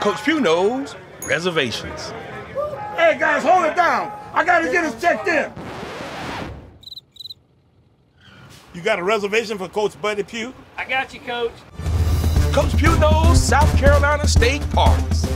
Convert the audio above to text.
Coach Pough knows reservations. Hey guys, hold it down. I gotta get us checked in. You got a reservation for Coach Buddy Pough? I got you, Coach. Coach Pough knows South Carolina State Parks.